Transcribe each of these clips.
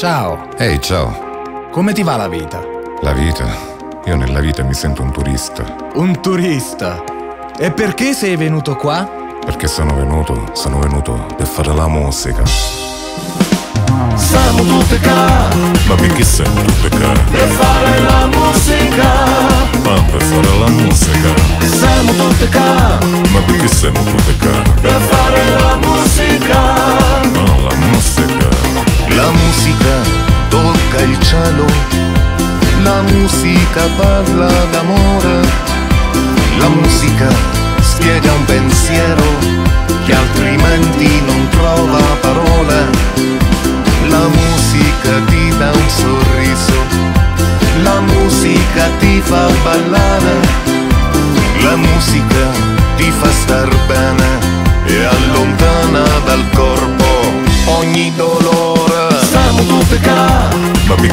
Ciao, Ehi, ciao. come ti va la vita? La vita? Io nella vita mi sento un turista. Un turista. E perché sei venuto qua? Perché sono venuto, sono venuto per fare la musica. Siamo tutte qua Ma perché siamo tutte qua? per fare la musica. Ah, per fare la musica. Siamo tutte qua Ma perché siamo tutte qua? Il cielo, la musica parla d'amore,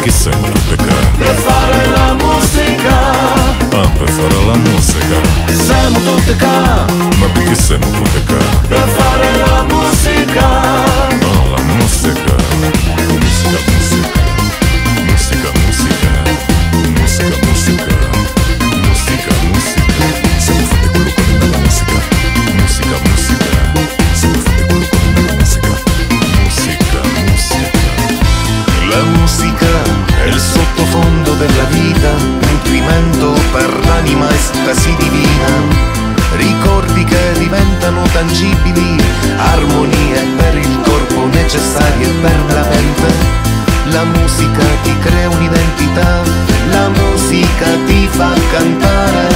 всички са така. Префара la музика. А, префара la музика. Само така. Ма бих само така. Префара la музика. Diventano tangibili, armonie per il corpo necessarie per la mente. La musica ti crea un'identità, la musica ti fa cantare.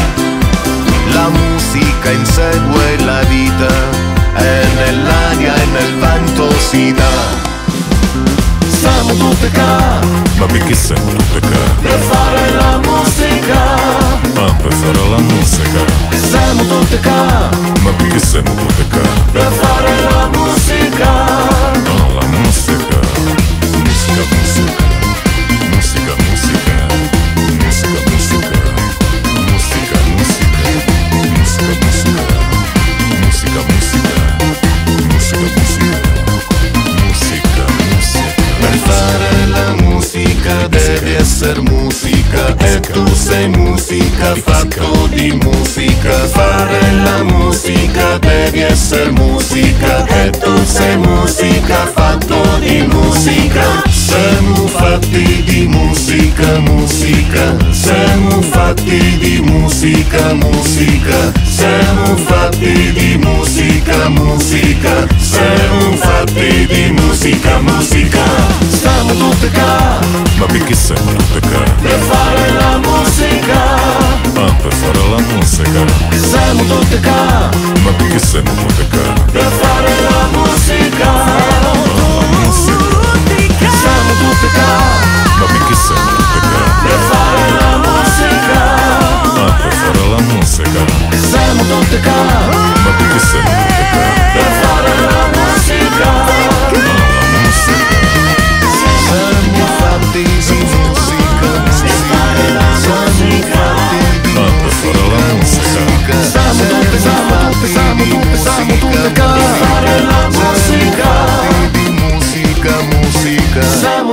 La musica insegue la vita e nell'aria e nel vento si dà. Siamo tutte qua Ma perché siamo tutte qua? per fare la musica. Ah, per fare la musica. така Напига се му до така Назаре, tu sei musica, fatto di musica. Fare la musica devi essere musica e tu sei musica, fatto di musica. Siamo fatti di musica, musica. Siamo fatti di musica, musica. Siamo fatti di musica, musica. Siamo fatti di musica, musica. Siamo tutte qua Ma perché siamo tutte qua? Само така. Написано така. Да фарена музика Само така. Написано така. Да фарена музика. Да фарена музика. Само така. Написано така.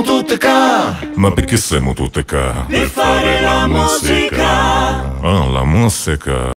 Siamo tutte qua Ma perché siamo tutte qua? per fare la musica. Ah, la musica.